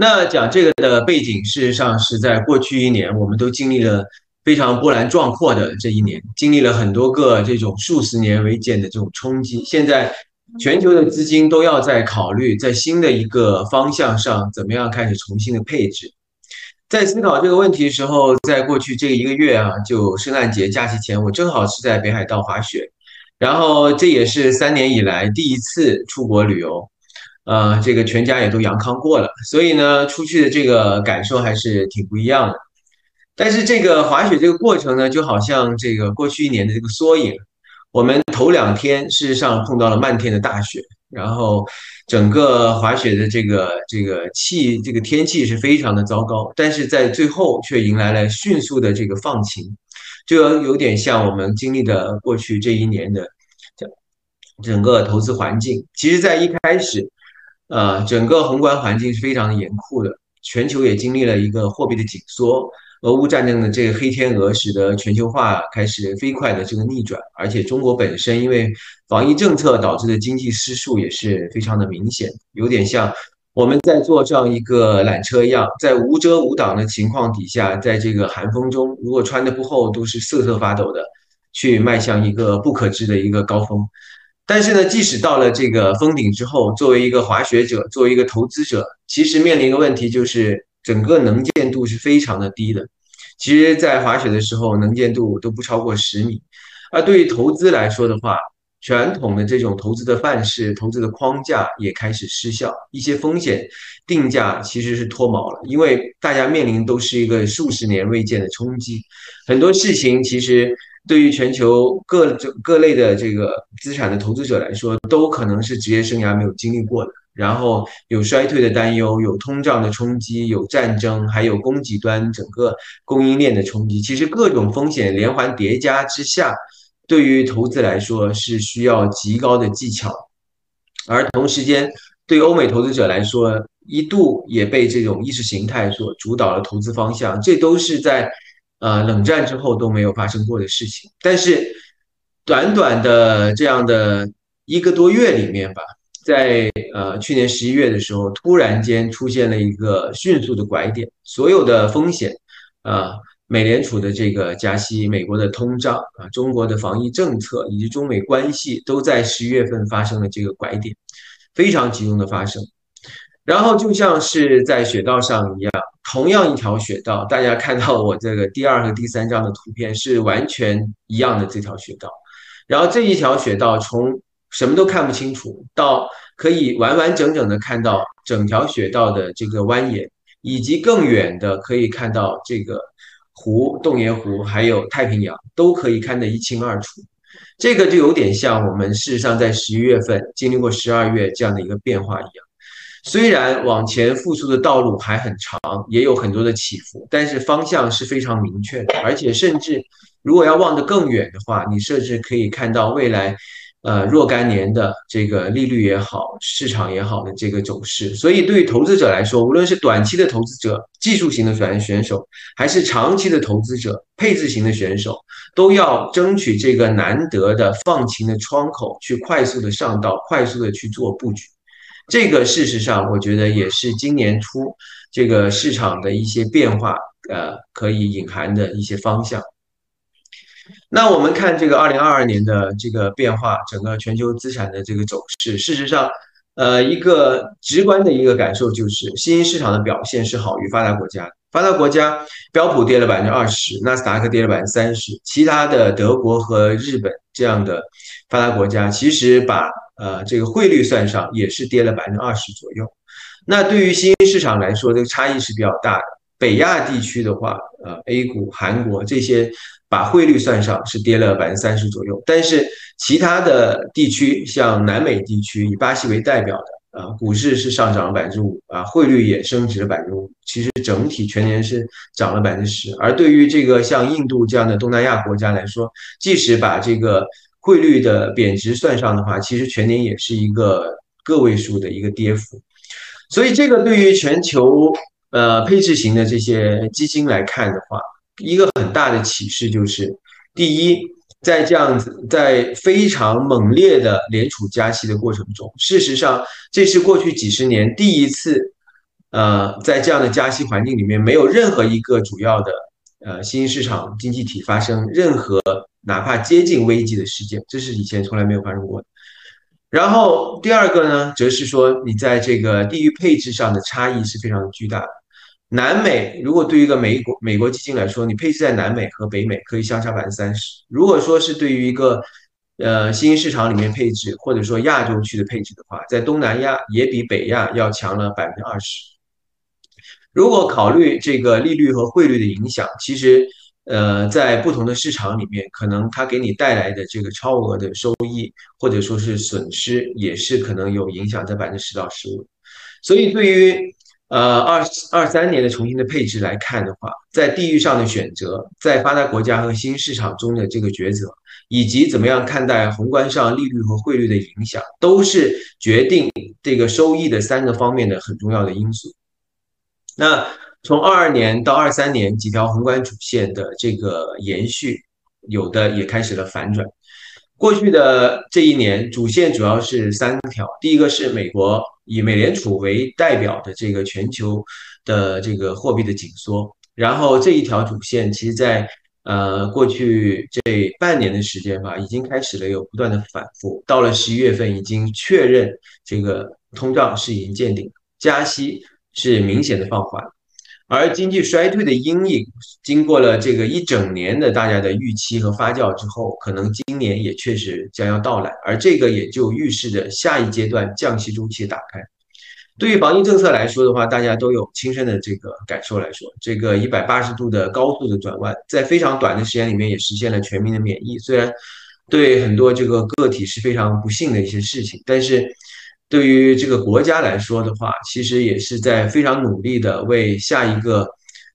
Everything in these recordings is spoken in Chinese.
那讲这个的背景，事实上是在过去一年，我们都经历了非常波澜壮阔的这一年，经历了很多个这种数十年未见的这种冲击。现在全球的资金都要在考虑，在新的一个方向上，怎么样开始重新的配置。在思考这个问题的时候，在过去这一个月啊，就圣诞节假期前，我正好是在北海道滑雪，然后这也是三年以来第一次出国旅游。呃，这个全家也都阳康过了，所以呢，出去的这个感受还是挺不一样的。但是这个滑雪这个过程呢，就好像这个过去一年的这个缩影。我们头两天事实上碰到了漫天的大雪，然后整个滑雪的这个这个气这个天气是非常的糟糕，但是在最后却迎来了迅速的这个放晴，就有点像我们经历的过去这一年的整整个投资环境。其实，在一开始。呃，整个宏观环境是非常的严酷的，全球也经历了一个货币的紧缩，俄乌战争的这个黑天鹅使得全球化开始飞快的这个逆转，而且中国本身因为防疫政策导致的经济失速也是非常的明显，有点像我们在坐这样一个缆车一样，在无遮无挡的情况底下，在这个寒风中，如果穿的不厚，都是瑟瑟发抖的，去迈向一个不可知的一个高峰。但是呢，即使到了这个封顶之后，作为一个滑雪者，作为一个投资者，其实面临一个问题，就是整个能见度是非常的低的。其实，在滑雪的时候，能见度都不超过十米。而对于投资来说的话，传统的这种投资的范式、投资的框架也开始失效，一些风险定价其实是脱锚了，因为大家面临都是一个数十年未见的冲击，很多事情其实。对于全球各种各类的这个资产的投资者来说，都可能是职业生涯没有经历过的。然后有衰退的担忧，有通胀的冲击，有战争，还有供给端整个供应链的冲击。其实各种风险连环叠加之下，对于投资来说是需要极高的技巧。而同时间，对欧美投资者来说，一度也被这种意识形态所主导了投资方向。这都是在。呃，冷战之后都没有发生过的事情，但是短短的这样的一个多月里面吧，在呃去年十一月的时候，突然间出现了一个迅速的拐点，所有的风险啊，美联储的这个加息，美国的通胀啊，中国的防疫政策以及中美关系都在十一月份发生了这个拐点，非常集中的发生。然后就像是在雪道上一样，同样一条雪道，大家看到我这个第二和第三张的图片是完全一样的这条雪道。然后这一条雪道从什么都看不清楚，到可以完完整整的看到整条雪道的这个蜿蜒，以及更远的可以看到这个湖、洞爷湖，还有太平洋，都可以看得一清二楚。这个就有点像我们事实上在十一月份经历过十二月这样的一个变化一样。虽然往前复苏的道路还很长，也有很多的起伏，但是方向是非常明确的。而且，甚至如果要望得更远的话，你甚至可以看到未来，呃，若干年的这个利率也好，市场也好的这个走势。所以，对于投资者来说，无论是短期的投资者、技术型的选选手，还是长期的投资者、配置型的选手，都要争取这个难得的放晴的窗口，去快速的上道，快速的去做布局。这个事实上，我觉得也是今年初这个市场的一些变化，呃，可以隐含的一些方向。那我们看这个二零二二年的这个变化，整个全球资产的这个走势，事实上，呃，一个直观的一个感受就是，新兴市场的表现是好于发达国家。发达国家标普跌了百分之二十，纳斯达克跌了百分之三十，其他的德国和日本这样的发达国家，其实把呃，这个汇率算上也是跌了百分之二十左右。那对于新兴市场来说，这个差异是比较大的。北亚地区的话，呃，A 股、韩国这些把汇率算上是跌了百分之三十左右。但是其他的地区，像南美地区，以巴西为代表的，呃，股市是上涨了百分之五，啊，汇率也升值了百分之五。其实整体全年是涨了百分之十。而对于这个像印度这样的东南亚国家来说，即使把这个汇率的贬值算上的话，其实全年也是一个个位数的一个跌幅，所以这个对于全球呃配置型的这些基金来看的话，一个很大的启示就是，第一，在这样子在非常猛烈的联储加息的过程中，事实上这是过去几十年第一次呃，在这样的加息环境里面，没有任何一个主要的呃新兴市场经济体发生任何哪怕接近危机的事件，这是以前从来没有发生过的。然后第二个呢，则是说你在这个地域配置上的差异是非常巨大的。南美如果对于一个美国美国基金来说，你配置在南美和北美可以相差百分之三十；如果说是对于一个呃新兴市场里面配置，或者说亚洲区的配置的话，在东南亚也比北亚要强了百分之二十。如果考虑这个利率和汇率的影响，其实，呃，在不同的市场里面，可能它给你带来的这个超额的收益或者说是损失，也是可能有影响在百分之十到十五。所以，对于呃二二三年的重新的配置来看的话，在地域上的选择，在发达国家和新市场中的这个抉择，以及怎么样看待宏观上利率和汇率的影响，都是决定这个收益的三个方面的很重要的因素。那从二二年到二三年几条宏观主线的这个延续，有的也开始了反转。过去的这一年主线主要是三条，第一个是美国以美联储为代表的这个全球的这个货币的紧缩，然后这一条主线其实在呃过去这半年的时间吧，已经开始了有不断的反复，到了十一月份已经确认这个通胀是已经见顶，加息。是明显的放缓，而经济衰退的阴影，经过了这个一整年的大家的预期和发酵之后，可能今年也确实将要到来，而这个也就预示着下一阶段降息周期打开。对于防疫政策来说的话，大家都有亲身的这个感受来说，这个一百八十度的高速的转弯，在非常短的时间里面也实现了全民的免疫，虽然对很多这个个体是非常不幸的一些事情，但是。对于这个国家来说的话，其实也是在非常努力的为下一个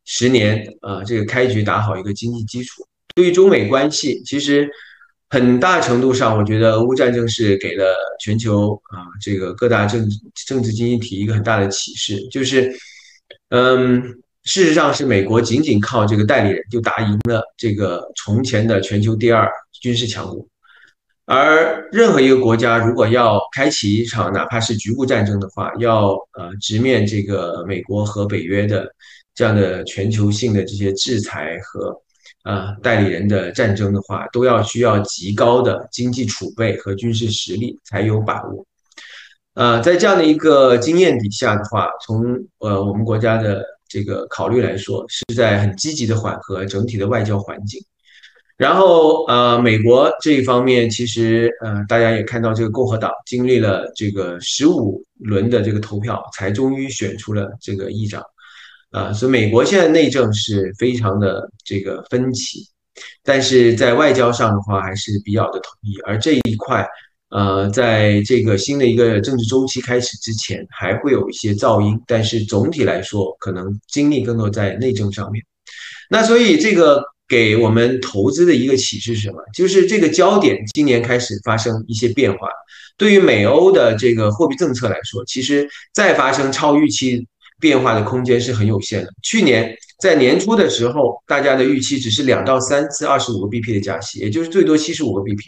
十年，呃，这个开局打好一个经济基础。对于中美关系，其实很大程度上，我觉得俄乌战争是给了全球啊这个各大政政治经济体一个很大的启示，就是，嗯，事实上是美国仅仅靠这个代理人就打赢了这个从前的全球第二军事强国。而任何一个国家如果要开启一场哪怕是局部战争的话，要呃直面这个美国和北约的这样的全球性的这些制裁和啊代理人的战争的话，都要需要极高的经济储备和军事实力才有把握。呃，在这样的一个经验底下的话，从呃我们国家的这个考虑来说，是在很积极的缓和整体的外交环境。然后，呃，美国这一方面，其实，呃，大家也看到，这个共和党经历了这个十五轮的这个投票，才终于选出了这个议长，啊，所以美国现在内政是非常的这个分歧，但是在外交上的话，还是比较的统一。而这一块，呃，在这个新的一个政治周期开始之前，还会有一些噪音，但是总体来说，可能精力更多在内政上面。那所以这个。给我们投资的一个启示是什么？就是这个焦点今年开始发生一些变化。对于美欧的这个货币政策来说，其实再发生超预期变化的空间是很有限的。去年在年初的时候，大家的预期只是两到三次二十五个 BP 的加息，也就是最多七十五个 BP，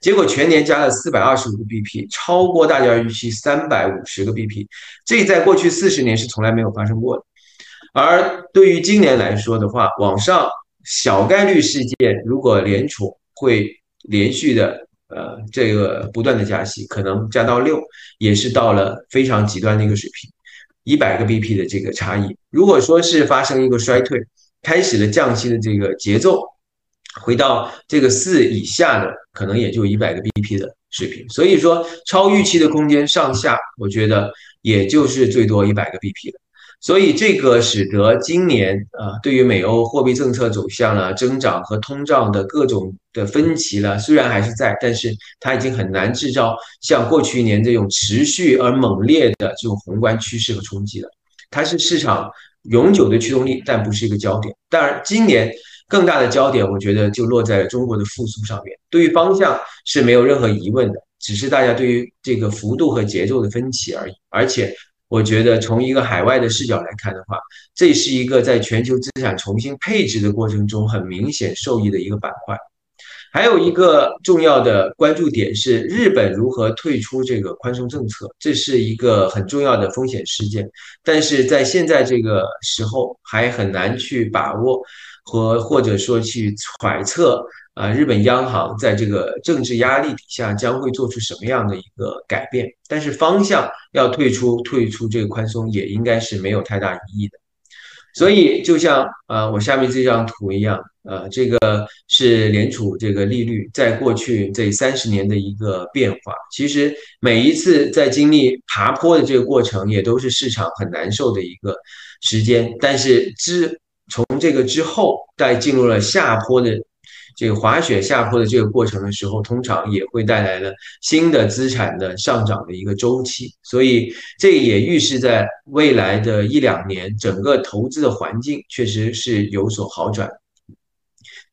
结果全年加了四百二十五个 BP，超过大家预期三百五十个 BP，这在过去四十年是从来没有发生过的。而对于今年来说的话，往上。小概率事件，如果联储会连续的呃这个不断的加息，可能加到六，也是到了非常极端的一个水平，一百个 BP 的这个差异。如果说是发生一个衰退，开始了降息的这个节奏，回到这个四以下的，可能也就一百个 BP 的水平。所以说，超预期的空间上下，我觉得也就是最多一百个 BP 了。所以这个使得今年啊，对于美欧货币政策走向了增长和通胀的各种的分歧了，虽然还是在，但是它已经很难制造像过去一年这种持续而猛烈的这种宏观趋势和冲击了。它是市场永久的驱动力，但不是一个焦点。当然，今年更大的焦点，我觉得就落在了中国的复苏上面。对于方向是没有任何疑问的，只是大家对于这个幅度和节奏的分歧而已，而且。我觉得从一个海外的视角来看的话，这是一个在全球资产重新配置的过程中很明显受益的一个板块。还有一个重要的关注点是日本如何退出这个宽松政策，这是一个很重要的风险事件。但是在现在这个时候还很难去把握和或者说去揣测啊，日本央行在这个政治压力底下将会做出什么样的一个改变。但是方向要退出退出这个宽松也应该是没有太大疑义的。所以就像呃我下面这张图一样。呃，这个是联储这个利率在过去这三十年的一个变化。其实每一次在经历爬坡的这个过程，也都是市场很难受的一个时间。但是之从这个之后，在进入了下坡的这个滑雪下坡的这个过程的时候，通常也会带来了新的资产的上涨的一个周期。所以这也预示在未来的一两年，整个投资的环境确实是有所好转。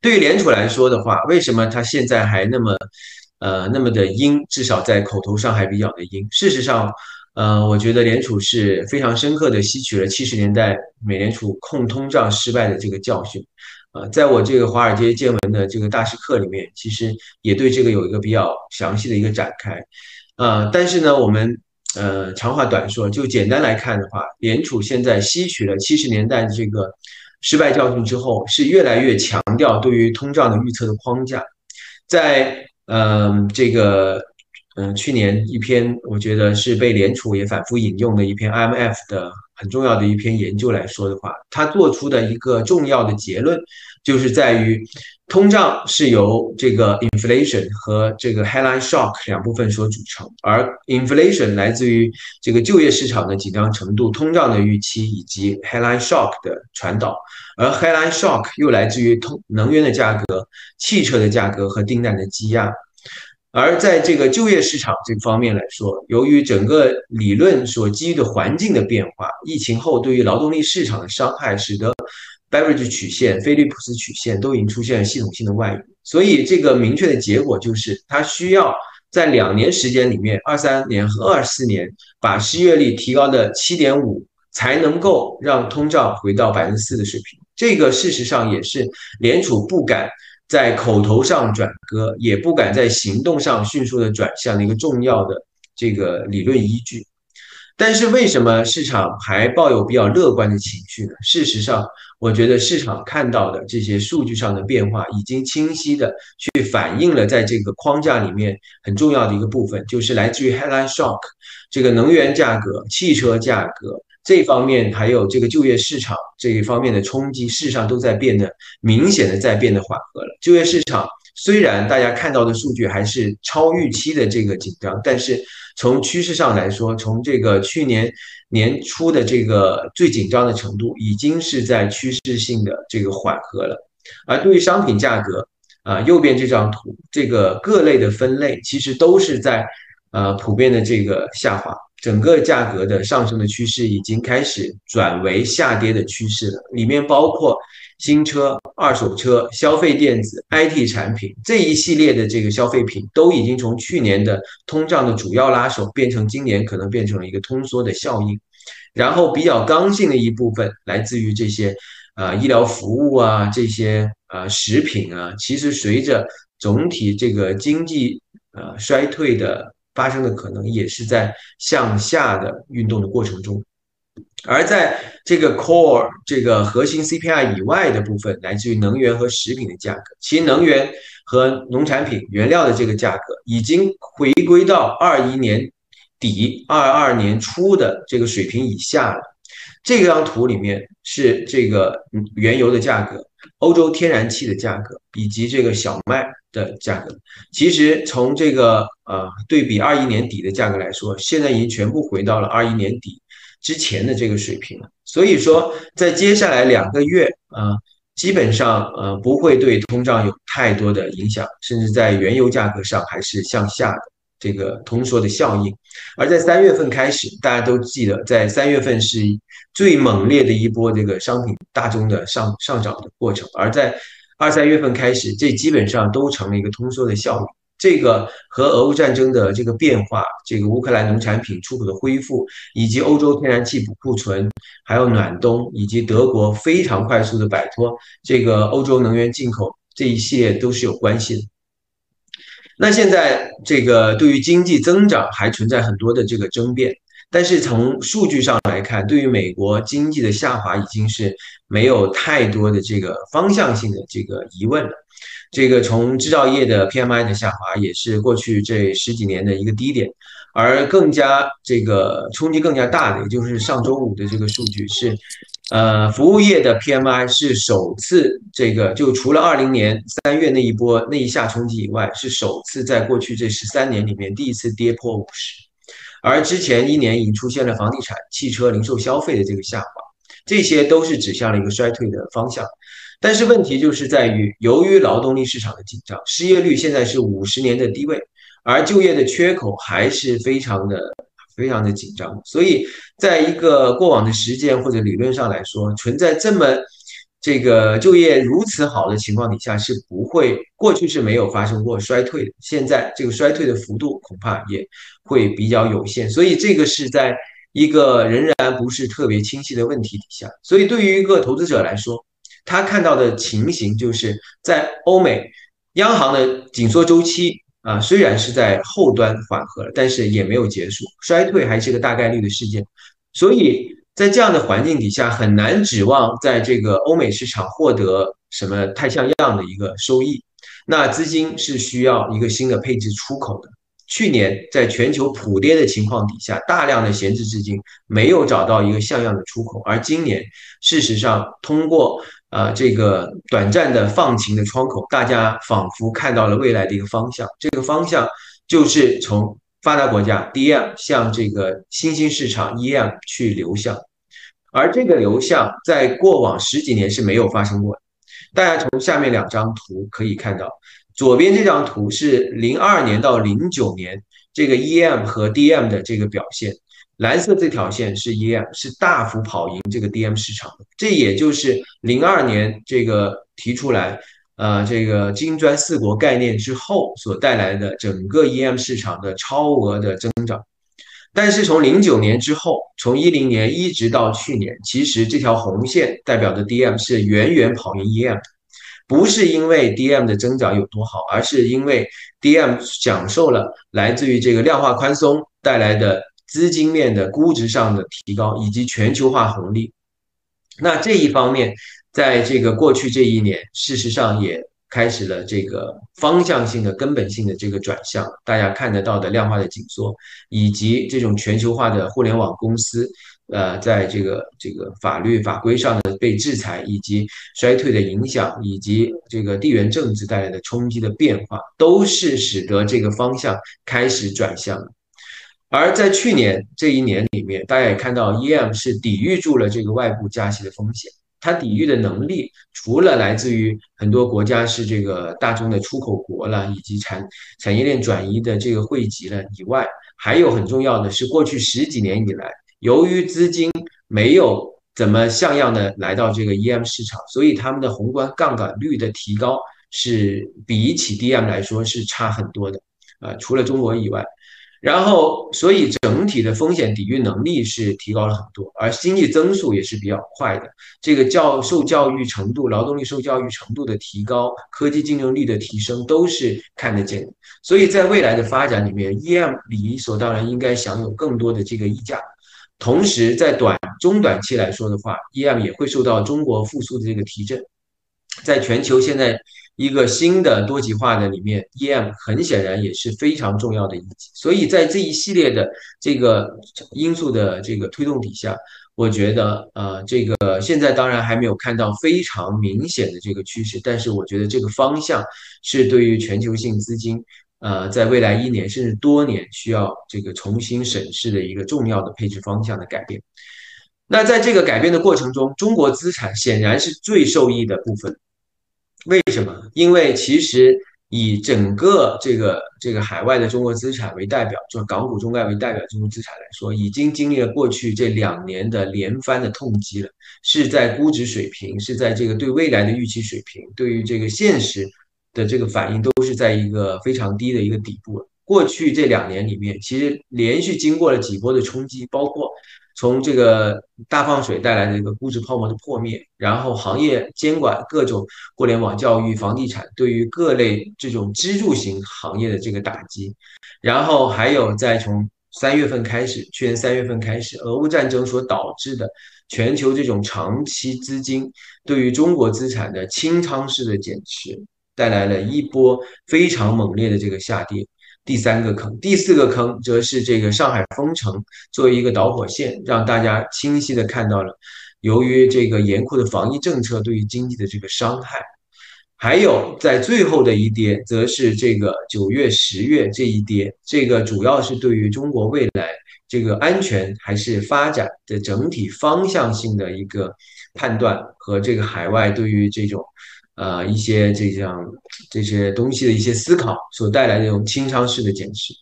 对于联储来说的话，为什么它现在还那么，呃，那么的阴？至少在口头上还比较的阴。事实上，呃，我觉得联储是非常深刻的吸取了七十年代美联储控通胀失败的这个教训。呃，在我这个华尔街见闻的这个大师课里面，其实也对这个有一个比较详细的一个展开。呃，但是呢，我们呃长话短说，就简单来看的话，联储现在吸取了七十年代的这个。失败教训之后，是越来越强调对于通胀的预测的框架。在嗯这个嗯去年一篇，我觉得是被联储也反复引用的一篇 IMF 的很重要的一篇研究来说的话，他做出的一个重要的结论，就是在于。通胀是由这个 inflation 和这个 headline shock 两部分所组成，而 inflation 来自于这个就业市场的紧张程度、通胀的预期以及 headline shock 的传导，而 headline shock 又来自于通能源的价格、汽车的价格和订单的积压。而在这个就业市场这方面来说，由于整个理论所基于的环境的变化，疫情后对于劳动力市场的伤害，使得 Beveridge 曲线、菲利普斯曲线都已经出现系统性的外移，所以这个明确的结果就是，它需要在两年时间里面，二三年和二四年，把失业率提高的七点五，才能够让通胀回到百分之四的水平。这个事实上也是联储不敢在口头上转割，也不敢在行动上迅速的转向的一个重要的这个理论依据。但是为什么市场还抱有比较乐观的情绪呢？事实上，我觉得市场看到的这些数据上的变化，已经清晰的去反映了在这个框架里面很重要的一个部分，就是来自于 headline shock，这个能源价格、汽车价格这方面，还有这个就业市场这一方面的冲击，事实上都在变得明显的在变得缓和了。就业市场虽然大家看到的数据还是超预期的这个紧张，但是。从趋势上来说，从这个去年年初的这个最紧张的程度，已经是在趋势性的这个缓和了。而对于商品价格，啊，右边这张图，这个各类的分类其实都是在呃普遍的这个下滑，整个价格的上升的趋势已经开始转为下跌的趋势了，里面包括。新车、二手车、消费电子、IT 产品这一系列的这个消费品，都已经从去年的通胀的主要拉手，变成今年可能变成了一个通缩的效应。然后比较刚性的一部分，来自于这些啊医疗服务啊，这些啊食品啊，其实随着总体这个经济呃衰退的发生的可能，也是在向下的运动的过程中。而在这个 core 这个核心 CPI 以外的部分，来自于能源和食品的价格。其能源和农产品原料的这个价格已经回归到二一年底、二二年初的这个水平以下了。这张图里面是这个原油的价格、欧洲天然气的价格以及这个小麦的价格。其实从这个呃对比二一年底的价格来说，现在已经全部回到了二一年底。之前的这个水平了，所以说在接下来两个月啊，基本上呃不会对通胀有太多的影响，甚至在原油价格上还是向下的这个通缩的效应。而在三月份开始，大家都记得，在三月份是最猛烈的一波这个商品大宗的上上涨的过程，而在二三月份开始，这基本上都成了一个通缩的效应。这个和俄乌战争的这个变化，这个乌克兰农产品出口的恢复，以及欧洲天然气补库存，还有暖冬，以及德国非常快速的摆脱这个欧洲能源进口这一系列都是有关系的。那现在这个对于经济增长还存在很多的这个争辩，但是从数据上来看，对于美国经济的下滑已经是没有太多的这个方向性的这个疑问了。这个从制造业的 PMI 的下滑也是过去这十几年的一个低点，而更加这个冲击更加大的，也就是上周五的这个数据是。呃，服务业的 PMI 是首次，这个就除了二零年三月那一波那一下冲击以外，是首次在过去这十三年里面第一次跌破五十，而之前一年已经出现了房地产、汽车、零售消费的这个下滑，这些都是指向了一个衰退的方向。但是问题就是在于，由于劳动力市场的紧张，失业率现在是五十年的低位，而就业的缺口还是非常的。非常的紧张，所以在一个过往的实践或者理论上来说，存在这么这个就业如此好的情况底下，是不会过去是没有发生过衰退的。现在这个衰退的幅度恐怕也会比较有限，所以这个是在一个仍然不是特别清晰的问题底下。所以对于一个投资者来说，他看到的情形就是在欧美央行的紧缩周期。啊，虽然是在后端缓和了，但是也没有结束，衰退还是个大概率的事件，所以在这样的环境底下，很难指望在这个欧美市场获得什么太像样的一个收益。那资金是需要一个新的配置出口的。去年在全球普跌的情况底下，大量的闲置资金没有找到一个像样的出口，而今年事实上通过。啊，这个短暂的放晴的窗口，大家仿佛看到了未来的一个方向。这个方向就是从发达国家 DM 向这个新兴市场 EM 去流向，而这个流向在过往十几年是没有发生过的。大家从下面两张图可以看到，左边这张图是零二年到零九年这个 EM 和 DM 的这个表现。蓝色这条线是 EM，是大幅跑赢这个 DM 市场的，这也就是零二年这个提出来，呃，这个金砖四国概念之后所带来的整个 EM 市场的超额的增长。但是从零九年之后，从一零年一直到去年，其实这条红线代表的 DM 是远远跑赢 EM，不是因为 DM 的增长有多好，而是因为 DM 享受了来自于这个量化宽松带来的。资金面的估值上的提高，以及全球化红利，那这一方面，在这个过去这一年，事实上也开始了这个方向性的、根本性的这个转向。大家看得到的量化的紧缩，以及这种全球化的互联网公司，呃，在这个这个法律法规上的被制裁，以及衰退的影响，以及这个地缘政治带来的冲击的变化，都是使得这个方向开始转向。而在去年这一年里面，大家也看到，EM 是抵御住了这个外部加息的风险。它抵御的能力，除了来自于很多国家是这个大宗的出口国了，以及产产业链转移的这个汇集了以外，还有很重要的是，过去十几年以来，由于资金没有怎么像样的来到这个 EM 市场，所以他们的宏观杠杆率的提高是比起 DM 来说是差很多的。啊，除了中国以外。然后，所以整体的风险抵御能力是提高了很多，而经济增速也是比较快的。这个教受教育程度、劳动力受教育程度的提高、科技竞争力的提升都是看得见的。所以在未来的发展里面，EM 理所当然应该享有更多的这个溢价。同时，在短中短期来说的话，EM 也会受到中国复苏的这个提振。在全球现在。一个新的多极化的里面，EM 很显然也是非常重要的一级。所以在这一系列的这个因素的这个推动底下，我觉得呃，这个现在当然还没有看到非常明显的这个趋势，但是我觉得这个方向是对于全球性资金呃，在未来一年甚至多年需要这个重新审视的一个重要的配置方向的改变。那在这个改变的过程中，中国资产显然是最受益的部分。为什么？因为其实以整个这个这个海外的中国资产为代表，就港股中概为代表中国资产来说，已经经历了过去这两年的连番的痛击了，是在估值水平，是在这个对未来的预期水平，对于这个现实的这个反应，都是在一个非常低的一个底部了。过去这两年里面，其实连续经过了几波的冲击，包括从这个大放水带来的一个估值泡沫的破灭，然后行业监管各种互联网、教育、房地产对于各类这种支柱型行业的这个打击，然后还有再从三月份开始，去年三月份开始，俄乌战争所导致的全球这种长期资金对于中国资产的清仓式的减持，带来了一波非常猛烈的这个下跌。第三个坑，第四个坑则是这个上海封城作为一个导火线，让大家清晰的看到了，由于这个严酷的防疫政策对于经济的这个伤害。还有在最后的一跌，则是这个九月、十月这一跌，这个主要是对于中国未来这个安全还是发展的整体方向性的一个判断和这个海外对于这种呃一些这样这些东西的一些思考所带来的这种清仓式的减持。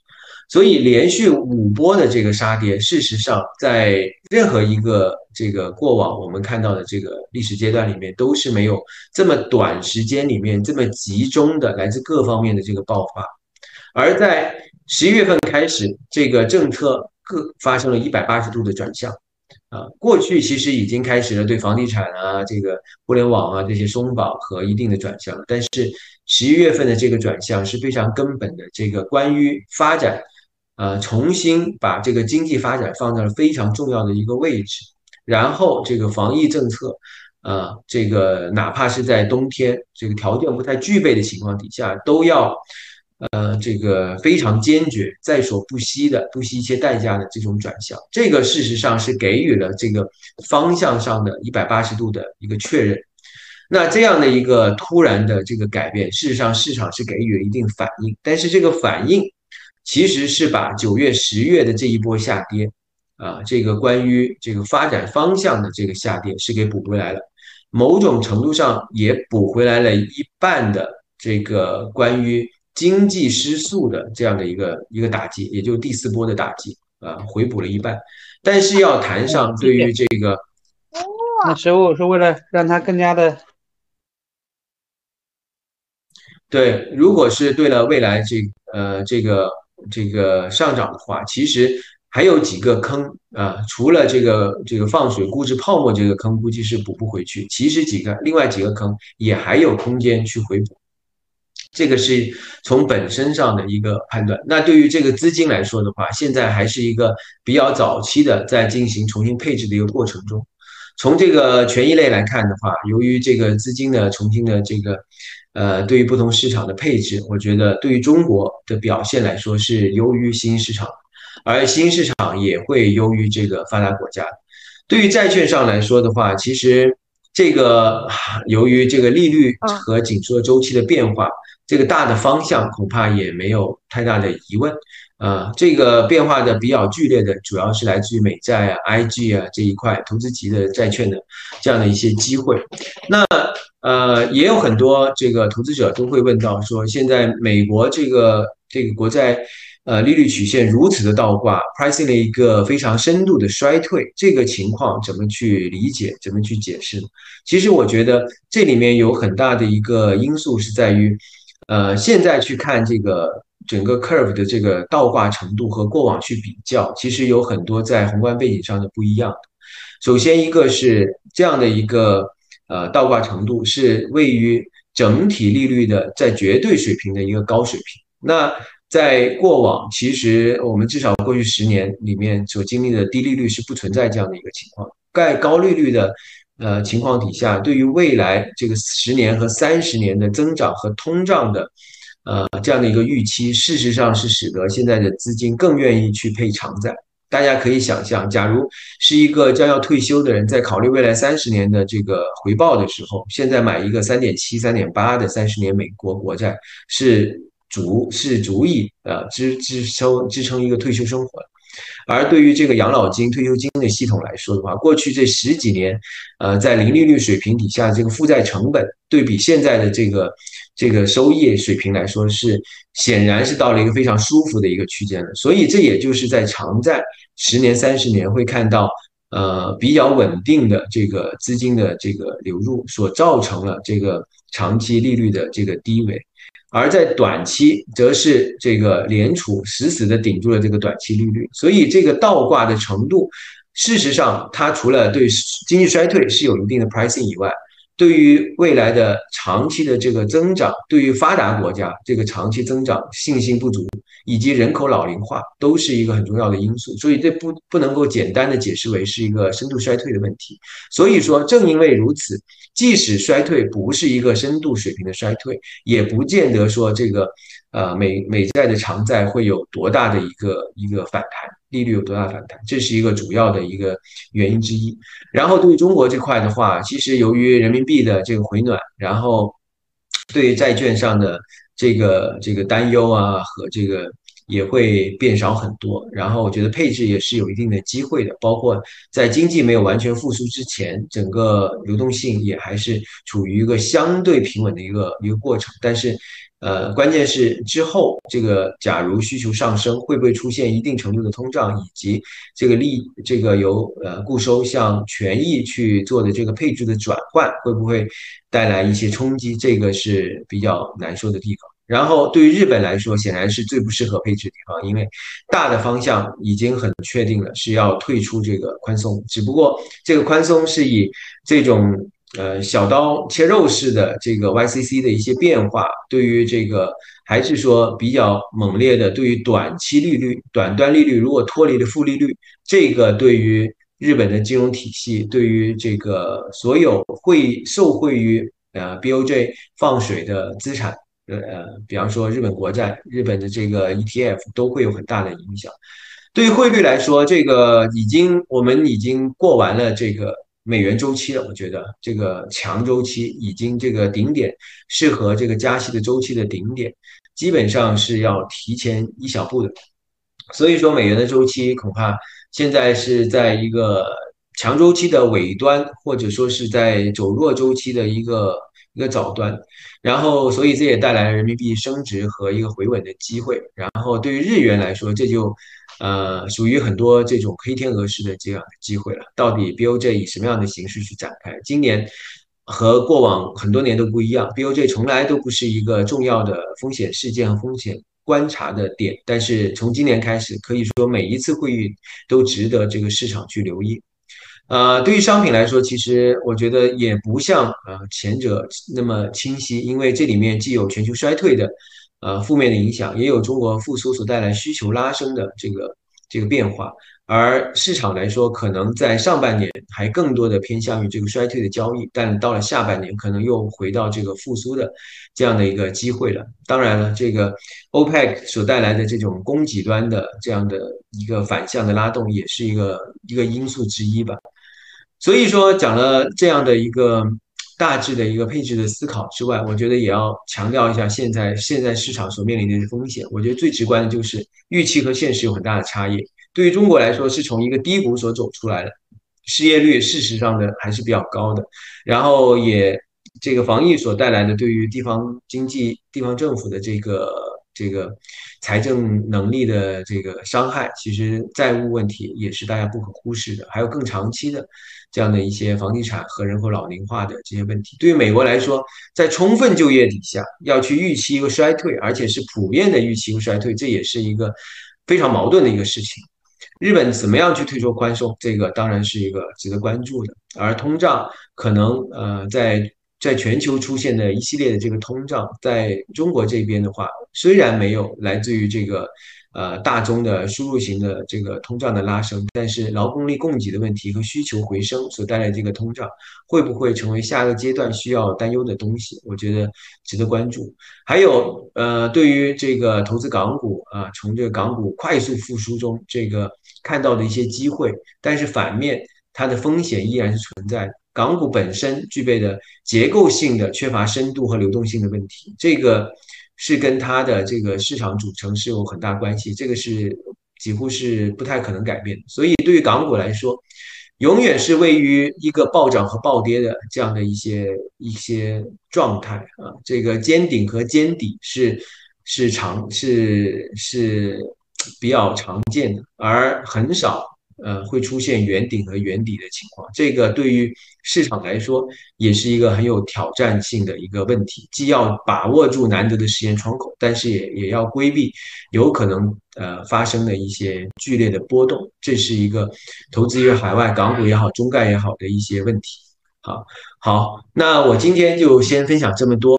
所以连续五波的这个杀跌，事实上在任何一个这个过往我们看到的这个历史阶段里面，都是没有这么短时间里面这么集中的来自各方面的这个爆发。而在十一月份开始，这个政策各发生了一百八十度的转向。啊，过去其实已经开始了对房地产啊、这个互联网啊这些松绑和一定的转向，但是十一月份的这个转向是非常根本的，这个关于发展。呃，重新把这个经济发展放在了非常重要的一个位置，然后这个防疫政策，呃，这个哪怕是在冬天这个条件不太具备的情况底下，都要呃这个非常坚决、在所不惜的、不惜一切代价的这种转向，这个事实上是给予了这个方向上的一百八十度的一个确认。那这样的一个突然的这个改变，事实上市场是给予了一定反应，但是这个反应。其实是把九月、十月的这一波下跌，啊，这个关于这个发展方向的这个下跌是给补回来了，某种程度上也补回来了一半的这个关于经济失速的这样的一个一个打击，也就第四波的打击啊，回补了一半。但是要谈上对于这个，那时候是为了让它更加的，对，如果是对了未来这呃这个。这个上涨的话，其实还有几个坑啊，除了这个这个放水估值泡沫这个坑，估计是补不回去。其实几个另外几个坑也还有空间去回补，这个是从本身上的一个判断。那对于这个资金来说的话，现在还是一个比较早期的在进行重新配置的一个过程中。从这个权益类来看的话，由于这个资金的重新的这个。呃，对于不同市场的配置，我觉得对于中国的表现来说是优于新兴市场，而新兴市场也会优于这个发达国家。对于债券上来说的话，其实这个由于这个利率和紧缩周期的变化，这个大的方向恐怕也没有太大的疑问。啊，这个变化的比较剧烈的，主要是来自于美债啊、IG 啊这一块投资级的债券的这样的一些机会。那呃，也有很多这个投资者都会问到说，现在美国这个这个国债呃利率曲线如此的倒挂，pricing 了一个非常深度的衰退，这个情况怎么去理解，怎么去解释？其实我觉得这里面有很大的一个因素是在于，呃，现在去看这个。整个 curve 的这个倒挂程度和过往去比较，其实有很多在宏观背景上的不一样。首先，一个是这样的一个呃倒挂程度是位于整体利率的在绝对水平的一个高水平。那在过往，其实我们至少过去十年里面所经历的低利率是不存在这样的一个情况。在高利率的呃情况底下，对于未来这个十年和三十年的增长和通胀的。呃，这样的一个预期，事实上是使得现在的资金更愿意去配长债。大家可以想象，假如是一个将要退休的人，在考虑未来三十年的这个回报的时候，现在买一个三点七、三点八的三十年美国国债，是足是足以呃支支撑支撑一个退休生活。而对于这个养老金、退休金的系统来说的话，过去这十几年，呃，在零利率水平底下，这个负债成本对比现在的这个。这个收益水平来说是显然是到了一个非常舒服的一个区间了，所以这也就是在长债十年、三十年会看到呃比较稳定的这个资金的这个流入所造成了这个长期利率的这个低位。而在短期则是这个联储死死的顶住了这个短期利率，所以这个倒挂的程度，事实上它除了对经济衰退是有一定的 pricing 以外，对于未来的长期的这个增长，对于发达国家这个长期增长信心不足，以及人口老龄化都是一个很重要的因素，所以这不不能够简单的解释为是一个深度衰退的问题。所以说，正因为如此。即使衰退不是一个深度水平的衰退，也不见得说这个呃美美债的长债会有多大的一个一个反弹，利率有多大反弹，这是一个主要的一个原因之一。然后对于中国这块的话，其实由于人民币的这个回暖，然后对于债券上的这个这个担忧啊和这个。也会变少很多，然后我觉得配置也是有一定的机会的，包括在经济没有完全复苏之前，整个流动性也还是处于一个相对平稳的一个一个过程。但是，呃，关键是之后这个假如需求上升，会不会出现一定程度的通胀，以及这个利这个由呃固收向权益去做的这个配置的转换，会不会带来一些冲击？这个是比较难说的地方。然后对于日本来说，显然是最不适合配置的地方，因为大的方向已经很确定了是要退出这个宽松，只不过这个宽松是以这种呃小刀切肉式的这个 YCC 的一些变化，对于这个还是说比较猛烈的，对于短期利率、短端利率如果脱离了负利率，这个对于日本的金融体系，对于这个所有会受惠于呃 BOJ 放水的资产。呃，比方说日本国债、日本的这个 ETF 都会有很大的影响。对于汇率来说，这个已经我们已经过完了这个美元周期了。我觉得这个强周期已经这个顶点，适合这个加息的周期的顶点，基本上是要提前一小步的。所以说，美元的周期恐怕现在是在一个强周期的尾端，或者说是在走弱周期的一个。一个早端，然后所以这也带来了人民币升值和一个回稳的机会。然后对于日元来说，这就呃属于很多这种黑天鹅式的这样的机会了。到底 BOJ 以什么样的形式去展开？今年和过往很多年都不一样，BOJ 从来都不是一个重要的风险事件和风险观察的点。但是从今年开始，可以说每一次会议都值得这个市场去留意。呃，对于商品来说，其实我觉得也不像呃前者那么清晰，因为这里面既有全球衰退的呃负面的影响，也有中国复苏所带来需求拉升的这个这个变化。而市场来说，可能在上半年还更多的偏向于这个衰退的交易，但到了下半年，可能又回到这个复苏的这样的一个机会了。当然了，这个 OPEC 所带来的这种供给端的这样的一个反向的拉动，也是一个一个因素之一吧。所以说，讲了这样的一个大致的一个配置的思考之外，我觉得也要强调一下现在现在市场所面临的风险。我觉得最直观的就是预期和现实有很大的差异。对于中国来说，是从一个低谷所走出来的，失业率事实上的还是比较高的，然后也这个防疫所带来的对于地方经济、地方政府的这个这个财政能力的这个伤害，其实债务问题也是大家不可忽视的，还有更长期的。这样的一些房地产和人口老龄化的这些问题，对于美国来说，在充分就业底下要去预期一个衰退，而且是普遍的预期一个衰退，这也是一个非常矛盾的一个事情。日本怎么样去退出宽松，这个当然是一个值得关注的。而通胀可能呃，在在全球出现的一系列的这个通胀，在中国这边的话，虽然没有来自于这个。呃，大宗的输入型的这个通胀的拉升，但是劳动力供给的问题和需求回升所带来这个通胀，会不会成为下个阶段需要担忧的东西？我觉得值得关注。还有，呃，对于这个投资港股啊，从这个港股快速复苏中这个看到的一些机会，但是反面它的风险依然是存在。港股本身具备的结构性的缺乏深度和流动性的问题，这个。是跟它的这个市场组成是有很大关系，这个是几乎是不太可能改变的。所以对于港股来说，永远是位于一个暴涨和暴跌的这样的一些一些状态啊。这个尖顶和尖底是是常是是比较常见的，而很少呃会出现圆顶和圆底的情况。这个对于市场来说也是一个很有挑战性的一个问题，既要把握住难得的时间窗口，但是也也要规避有可能呃发生的一些剧烈的波动。这是一个投资于海外港股也好、中概也好的一些问题。好，好，那我今天就先分享这么多。